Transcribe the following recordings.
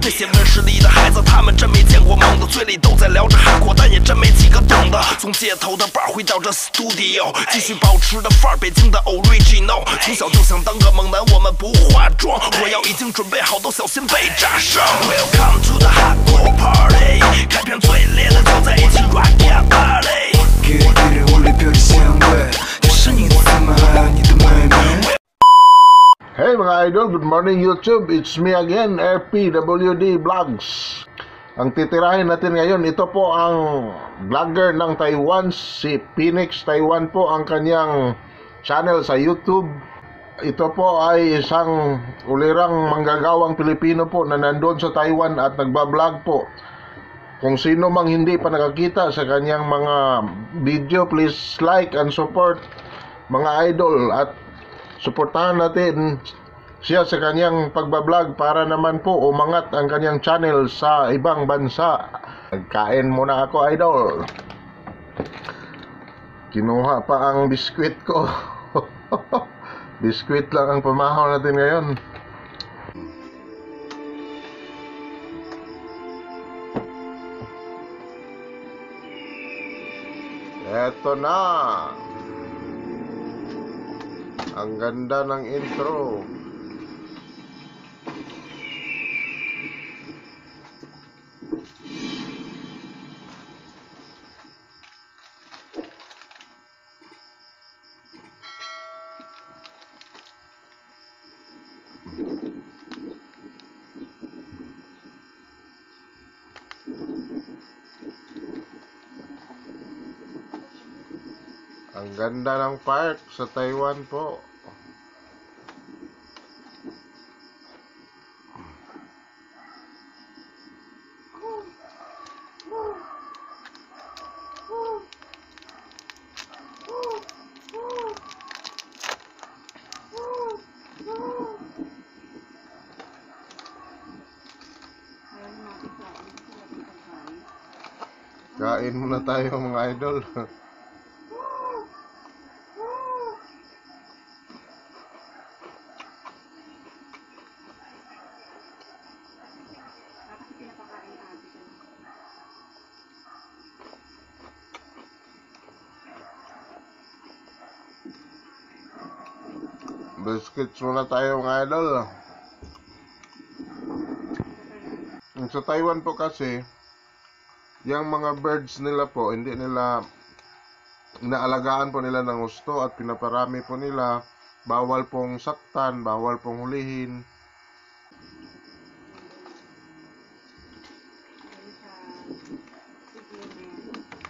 这些温室里的孩子，他们真没见过梦的，嘴里都在聊着韩国，但也真没几个懂的。从街头的 bar 回到这 studio，继续保持的范儿，北京的 original。从小就想当个猛男，我们不化妆，火药已经准备好，都小心被炸伤。Welcome to the 韩国 party，开瓶最烈的酒，在一起 rock and p a r t y 给一人屋里飘的香味，这是你的妈妈，你的妹妹。Hey mga idol, good morning YouTube. It's me again, RPWD Vlogs. Ang titirahin natin ngayon, ito po ang vlogger ng Taiwan, si Phoenix Taiwan po ang kanyang channel sa YouTube. Ito po ay isang ulirang manggagawang Pilipino po na nandun sa Taiwan at nagbablog po. Kung sino mang hindi pa nakakita sa kanyang mga video, please like and support mga idol at suportahan natin siya sa kanyang pagbablog para naman po umangat ang kanyang channel sa ibang bansa. Nagkain muna ako, idol. Kinuha pa ang biskwit ko. biskwit lang ang pamahaw natin ngayon. Eto na. Ang ganda ng intro. Ang ganda ng park sa Taiwan po. Kain muna tayo mga idol. Biscuits muna tayo mga idol. Sa Taiwan po kasi, yung mga birds nila po, hindi nila inaalagaan po nila ng gusto at pinaparami po nila. Bawal pong saktan, bawal pong hulihin.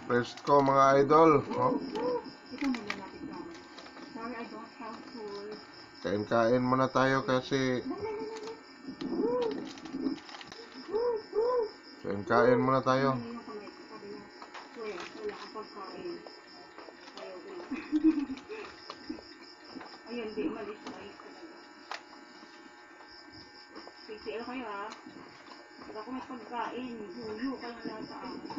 Presko mga idol. Oh, kain-kain muna tayo kasi kain-kain muna tayo. Na. Ayun, di malis na. PCL kayo ha. Pag ako may pagkain, yuyo kayo lahat sa akin. Sa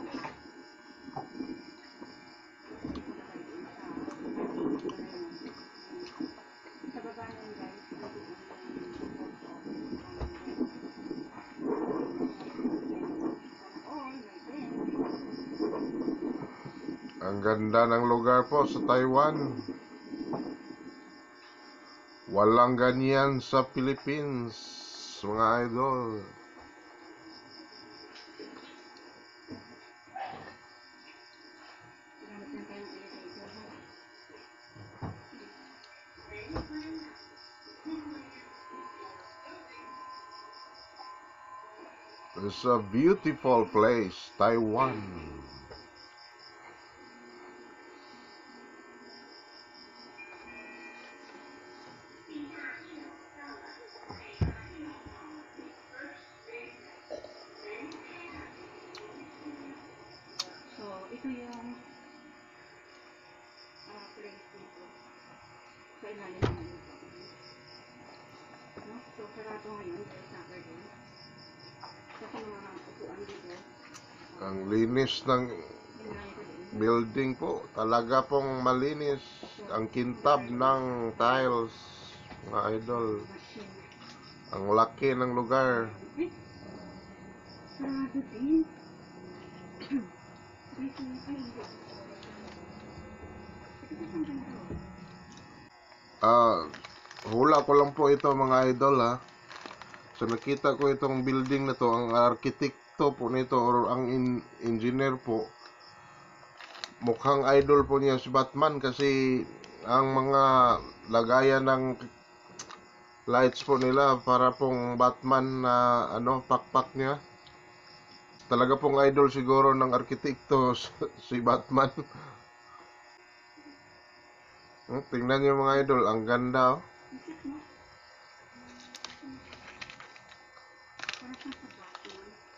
Ang ganda ng lugar po sa Taiwan. Walang ganyan sa Philippines, mga idol. It's a beautiful place, Taiwan. Ilalim ng lupa. No? So, sarado ngayon dahil Saturday. Kasi mga upuan dito. Ang linis ng building po. Talaga pong malinis. Ang kintab ng tiles, mga idol. Ang laki ng lugar. Eh, Sarado din. Ay, ay, hindi. Ito saan Ah, hula ko lang po ito mga idol ha. So nakita ko itong building na to, ang arkitekto po nito or ang in- engineer po, mukhang idol po niya si Batman kasi ang mga lagayan ng lights po nila para pong Batman na ano pakpak niya. Talaga pong idol siguro ng arkitekto si Batman. Hmm, Tingnan niyo mga idol, ang ganda oh.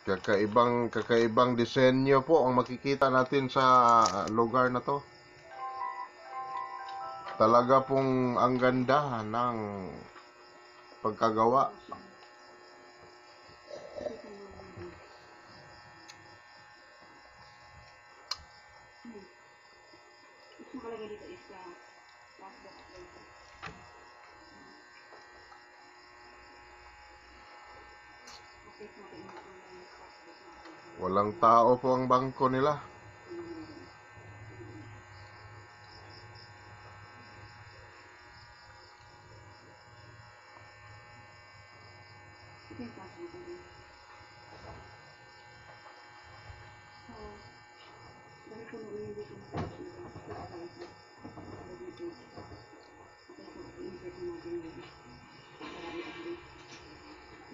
Kakaibang kakaibang disenyo po ang makikita natin sa lugar na to. Talaga pong ang ganda ng pagkagawa. Mas nakalagay dito is Walang tao po ang bangko nila. So, dahil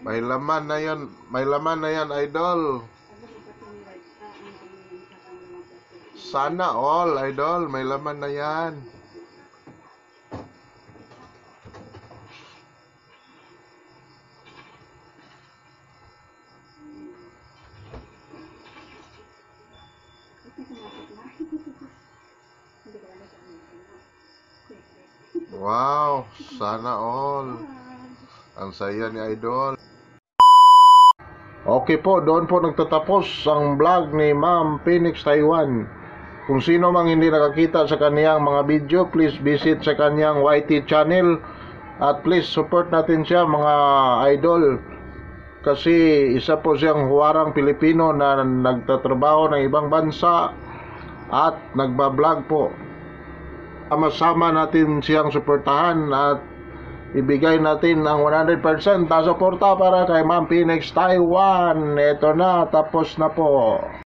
May laman na yan, may laman na yan, idol. Sana all, idol, may laman na yan. Wow, sana all. Ang saya ni Idol. Okay po, doon po nagtatapos ang vlog ni Ma'am Phoenix Taiwan. Kung sino mang hindi nakakita sa kaniyang mga video, please visit sa kaniyang YT channel at please support natin siya mga idol. Kasi isa po siyang huwarang Pilipino na nagtatrabaho ng ibang bansa at nagbablog po. Sama-sama natin siyang suportahan at ibigay natin ang 100% na suporta para kay Ma'am Phoenix Taiwan. Ito na, tapos na po.